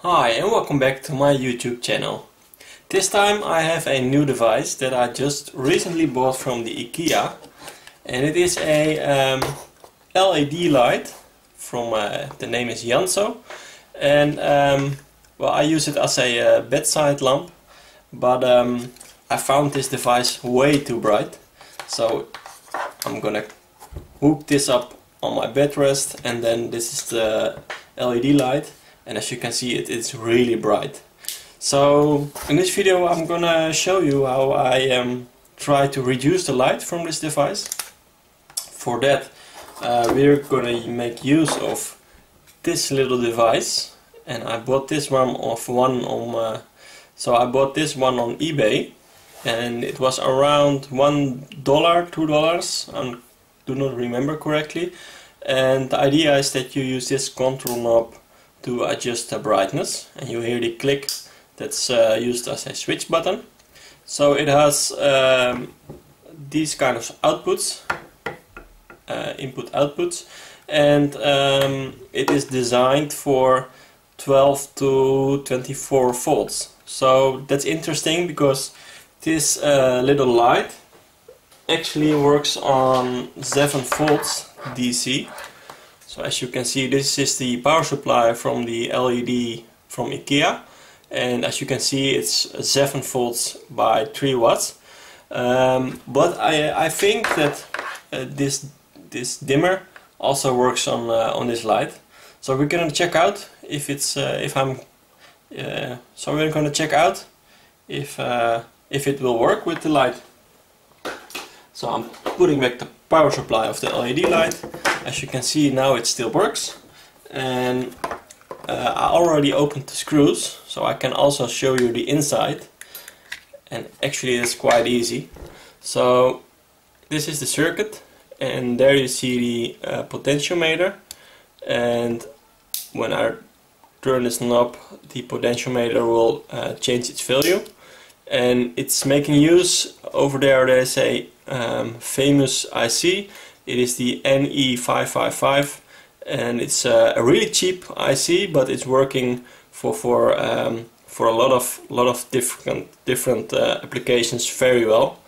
Hi and welcome back to my YouTube channel. This time I have a new device that I just recently bought from the IKEA and it is a um, LED light from uh, the name is Jansjo and um, well I use it as a uh, bedside lamp but um, I found this device way too bright so I'm gonna hook this up on my bed rest and then this is the LED light and as you can see it is really bright. So in this video I'm gonna show you how I um, try to reduce the light from this device. For that uh, we're gonna make use of this little device. And I bought this one of one on uh, so I bought this one on eBay. And it was around one dollar two dollars. I do not remember correctly. And the idea is that you use this control knob to adjust the brightness and you hear the click that's uh, used as a switch button. So it has um, these kind of outputs uh, input outputs and um, it is designed for 12 to 24 volts. So that's interesting because this uh, little light actually works on 7 volts DC so as you can see this is the power supply from the LED from IKEA. And as you can see it's 7 volts by 3 watts. Um, but I, I think that uh, this this dimmer also works on uh, on this light. So we're gonna check out if it's uh, if I'm uh, so we're gonna check out if uh, if it will work with the light. So I'm putting back the power supply of the LED light. As you can see now it still works. And uh, I already opened the screws, so I can also show you the inside. And actually it's quite easy. So this is the circuit and there you see the uh, potentiometer and when I turn this knob the potentiometer will uh, change its value and it's making use over there there's a um, famous IC it is the NE555 and it's uh, a really cheap IC but it's working for for um, for a lot of lot of different different uh, applications very well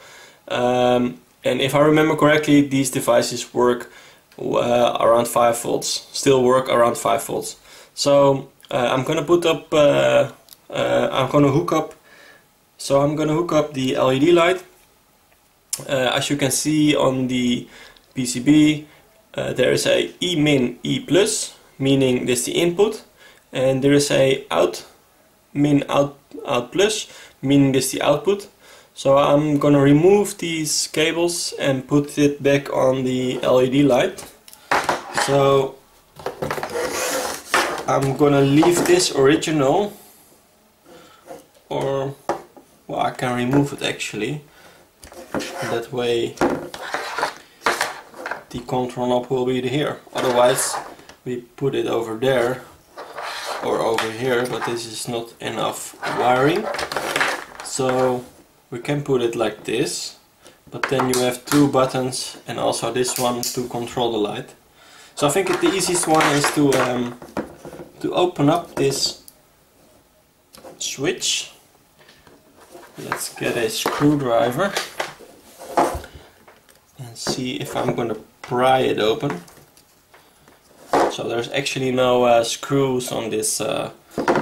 um, and if I remember correctly these devices work uh, around 5 volts still work around 5 volts so uh, I'm gonna put up uh, uh, I'm gonna hook up so I'm gonna hook up the LED light. As you can see on the PCB uh, there is a E min E plus meaning this is the input and there is a out min out out plus meaning this is the output. So I'm gonna remove these cables and put it back on the LED light. So I'm gonna leave this original or well I can remove it actually. That way the control knob will be here. Otherwise we put it over there or over here but this is not enough wiring. So we can put it like this but then you have two buttons and also this one to control the light. So I think the easiest one is to um, to open up this switch. Let's get a screwdriver and see if I'm going to pry it open. So there's actually no uh, screws on this uh,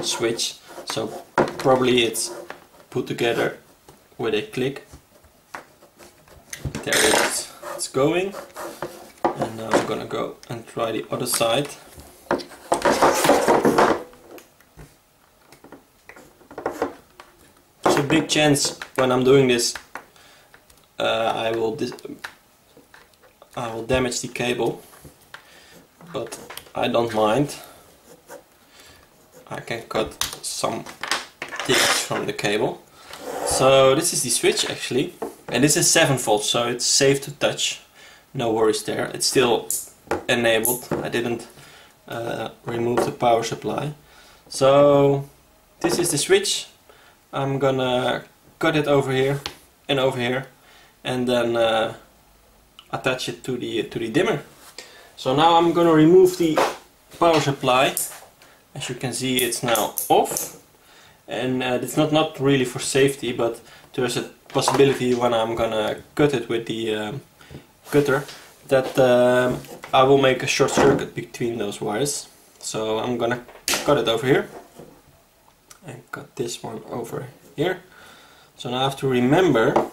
switch, so probably it's put together with a click. There it is, it's going. And now I'm gonna go and try the other side. big chance when I'm doing this uh, I will I will damage the cable but I don't mind. I can cut some things from the cable. So this is the switch actually and this is 7 volts so it's safe to touch. No worries there. It's still enabled. I didn't uh, remove the power supply. So this is the switch. I'm gonna cut it over here and over here and then uh, attach it to the to the dimmer. So now I'm gonna remove the power supply. As you can see it's now off. And uh, it's not not really for safety but there's a possibility when I'm gonna cut it with the um, cutter that um, I will make a short circuit between those wires. So I'm gonna cut it over here and cut this one over here. So now I have to remember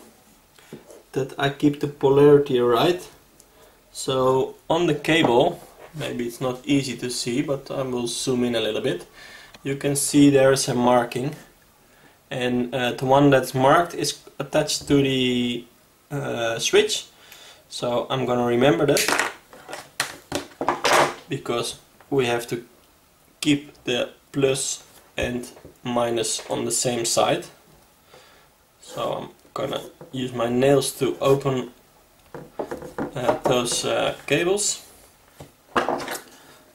that I keep the polarity right. So on the cable maybe it's not easy to see but I will zoom in a little bit. You can see there's a marking. And uh, the one that's marked is attached to the uh, switch. So I'm gonna remember that. Because we have to keep the plus and minus on the same side. So I'm gonna use my nails to open uh, those uh, cables.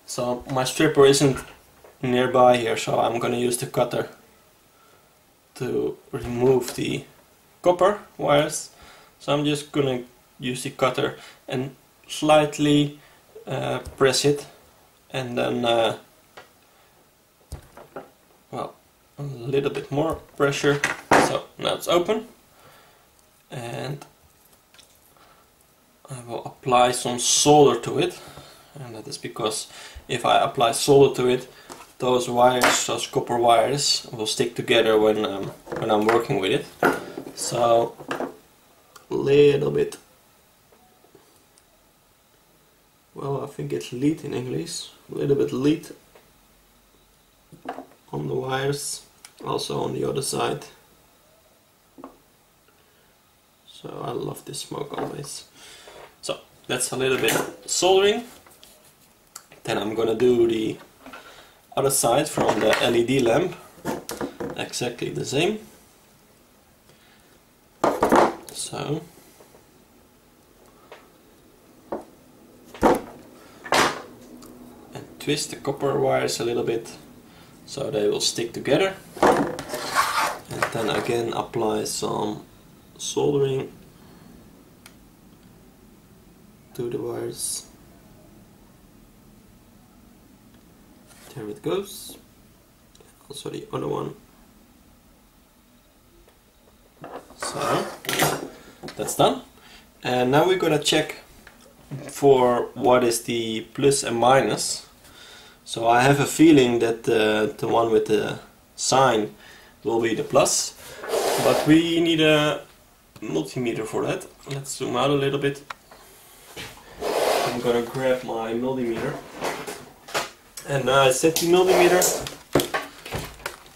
So my stripper isn't nearby here so I'm gonna use the cutter to remove the copper wires. So I'm just gonna use the cutter and slightly uh, press it and then uh, well a little bit more pressure. So now it's open and I will apply some solder to it. And that is because if I apply solder to it those wires, those copper wires will stick together when, um, when I'm working with it. So a little bit. Well I think it's lead in English. A little bit lead on the wires also on the other side so I love this smoke always. So that's a little bit soldering. Then I'm gonna do the other side from the LED lamp. Exactly the same. So. And twist the copper wires a little bit so they will stick together. And then again apply some soldering to the wires. There it goes also the other one. So that's done. And now we're gonna check for what is the plus and minus. So I have a feeling that the, the one with the sign will be the plus. But we need a multimeter for that. Let's zoom out a little bit. I'm gonna grab my multimeter and I set the multimeter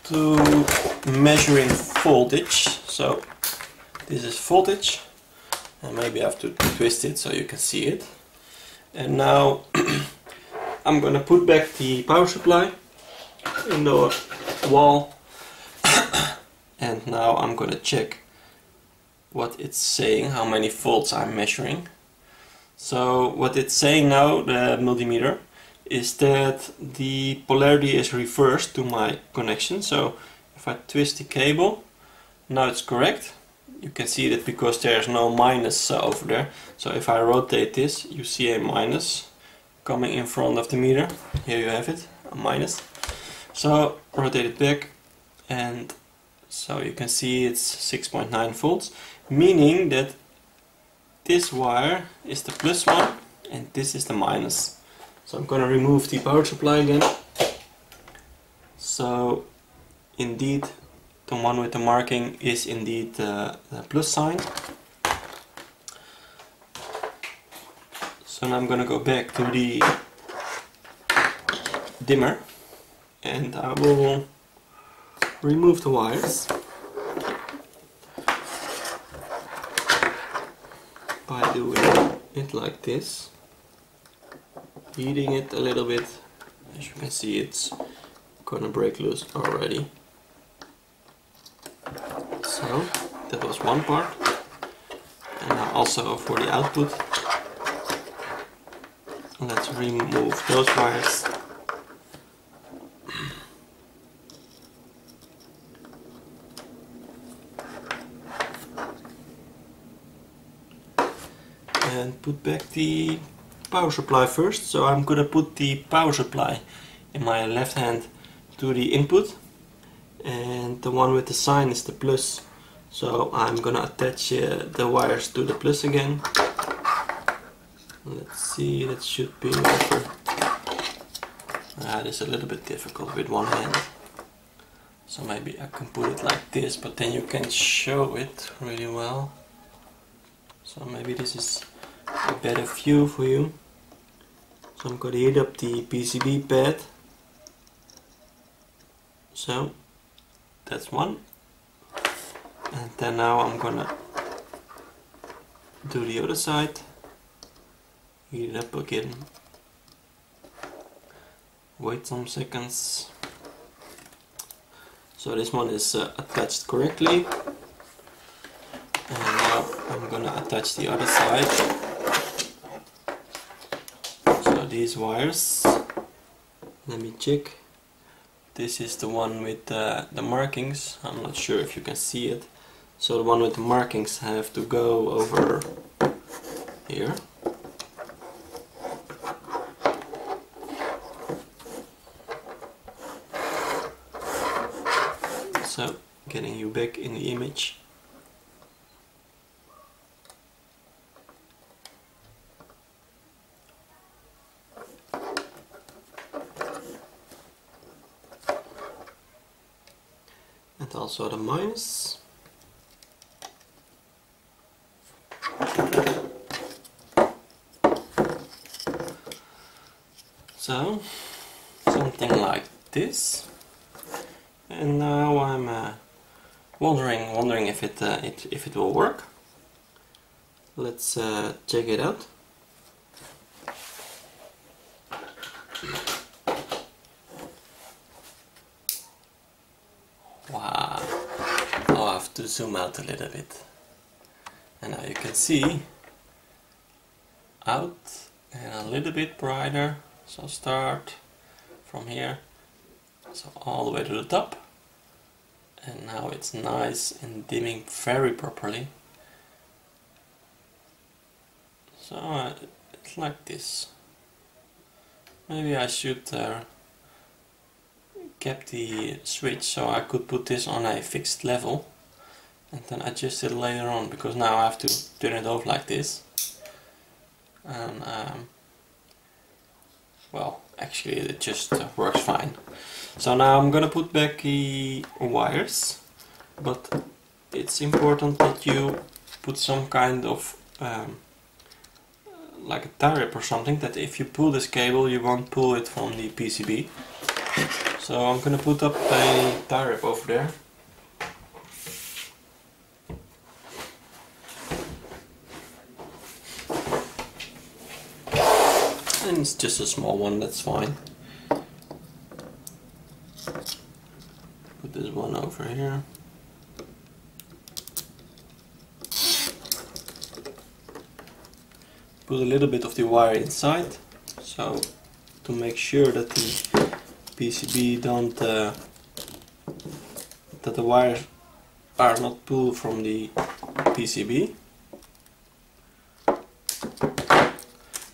to measuring voltage. So this is voltage. And maybe I have to twist it so you can see it. And now I'm gonna put back the power supply in the wall. And now I'm gonna check what it's saying, how many volts I'm measuring so what it's saying now, the multimeter, is that the polarity is reversed to my connection. So if I twist the cable, now it's correct. You can see that because there's no minus uh, over there. So if I rotate this, you see a minus coming in front of the meter. Here you have it, a minus. So rotate it back and so you can see it's 6.9 volts, meaning that this wire is the plus one and this is the minus. So I'm gonna remove the power supply again. So indeed the one with the marking is indeed uh, the plus sign. So now I'm gonna go back to the dimmer and I will remove the wires. by doing like this. Heating it a little bit. As you can see it's gonna break loose already. So that was one part. And now also for the output. Let's remove those wires and put back the power supply first. So I'm gonna put the power supply in my left hand to the input and the one with the sign is the plus. So I'm gonna attach uh, the wires to the plus again. Let's see that should be over ah, it's a little bit difficult with one hand. So maybe I can put it like this but then you can show it really well. So maybe this is a better view for you. So I'm going to heat up the PCB pad so that's one. And then now I'm gonna do the other side. Heat it up again. Wait some seconds. So this one is uh, attached correctly. And now I'm gonna attach the other side so these wires. Let me check. This is the one with uh, the markings. I'm not sure if you can see it. So the one with the markings have to go over here. So getting you back in the image and also the minus. So something like this. And now I'm uh, wondering wondering if it, uh, it if it will work. Let's uh, check it out wow. I'll have to zoom out a little bit. And now you can see out and a little bit brighter. So start from here. So all the way to the top. And now it's nice and dimming very properly. So uh, it's like this. Maybe I should uh, keep the switch so I could put this on a fixed level. And then adjust it later on because now I have to turn it off like this. And um, well actually it just uh, works fine. So now I'm gonna put back the wires but it's important that you put some kind of um, like a tie wrap or something that if you pull this cable you won't pull it from the PCB so I'm gonna put up a tie wrap over there and it's just a small one, that's fine. Put this one over here. Put a little bit of the wire inside, so to make sure that the PCB don't uh, that the wires are not pulled from the PCB.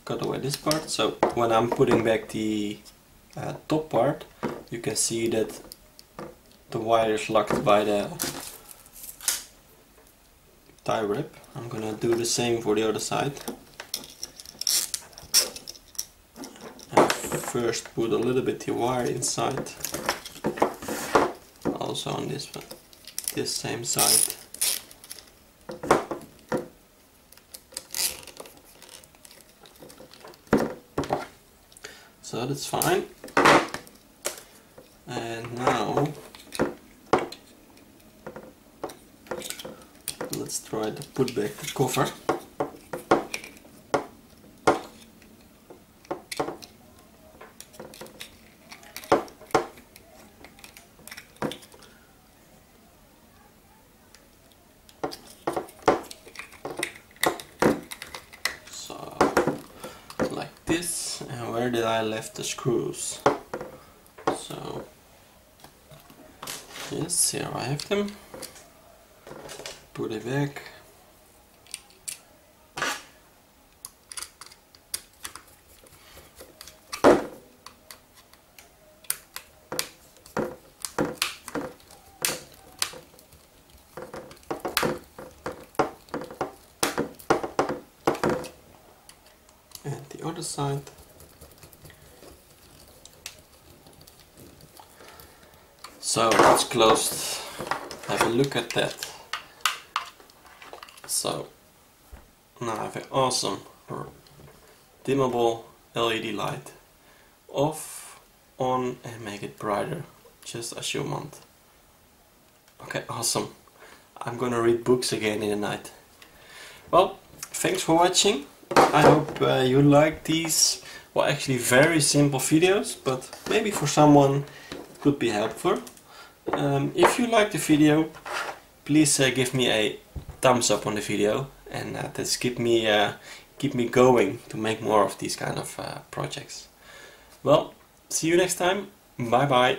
cut away this part. So when I'm putting back the uh, top part you can see that the wire is locked by the tie wrap I'm gonna do the same for the other side and first put a little bit the wire inside. Also on this one this same side. So that's fine. And now let's try to put back the cover where did I left the screws? So, yes, here I have them. Put it back. and the other side So it's closed. Have a look at that. So now I have an awesome dimmable LED light. Off, on and make it brighter, just as you want. Okay, awesome. I'm gonna read books again in the night. Well, thanks for watching. I hope uh, you like these, well actually very simple videos, but maybe for someone could be helpful. Um, if you like the video, please uh, give me a thumbs up on the video and uh, that's keep me uh, keep me going to make more of these kind of uh, projects. Well, see you next time. Bye bye.